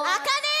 あかね